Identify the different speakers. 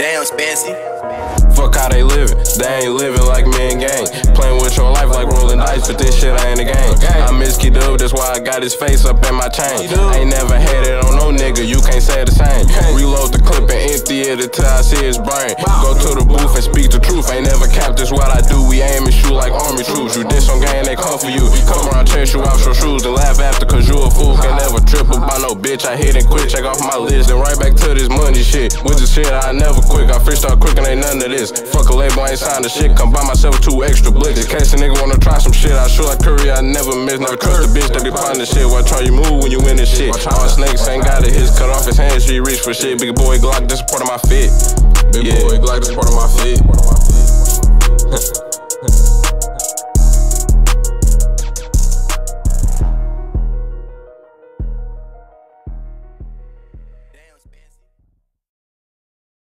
Speaker 1: Damn, Spancy.
Speaker 2: Fuck how they living, they ain't living like me and gang. Playing with your life like rolling dice, but this shit ain't a game. I miss Kid Dub, that's why I got his face up in my chain. Ain't never had it on no nigga, you can't say the same. Reload the clip and empty it until I see his brain. Go to the booth and speak the truth, ain't never capped, this what I do. We aim and shoot like army troops. You diss on gang, they come for you. Come around, chase you out your shoes and laugh after, cause you a fool. Bitch, I hit and quit, check off my list, and right back to this money shit. With the shit, I never quit, I freestyle quick and ain't none of this. Fuck a label, I ain't signed the shit, come buy myself two extra blitzes. In case a nigga wanna try some shit, I shoot like Curry, I never miss. Never trust a bitch that be plotting the shit. Why try you move when you in this shit? All snakes ain't got it, his cut off his hands, she reach for shit. Big boy Glock, this part of my fit.
Speaker 3: Big
Speaker 2: Yeah.
Speaker 3: boy Glock, this part of my fit.